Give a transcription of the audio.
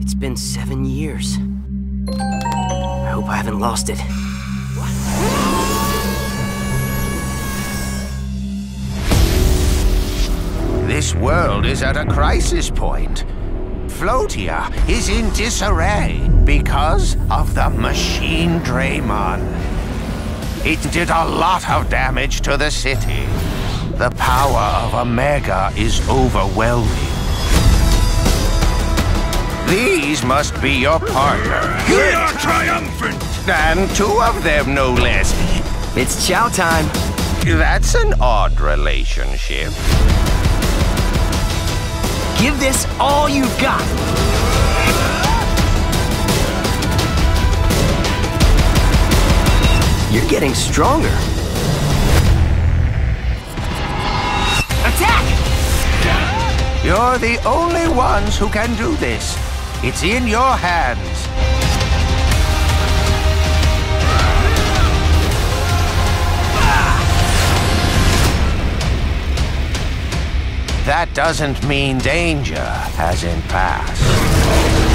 It's been seven years. I hope I haven't lost it. This world is at a crisis point. Floatia is in disarray because of the Machinedramon. It did a lot of damage to the city. The power of Omega is overwhelming. These must be your partners. We are triumphant! And two of them, no less. It's chow time. That's an odd relationship. Give this all you've got. You're getting stronger. Attack! You're the only ones who can do this. It's in your hands. That doesn't mean danger, as in past.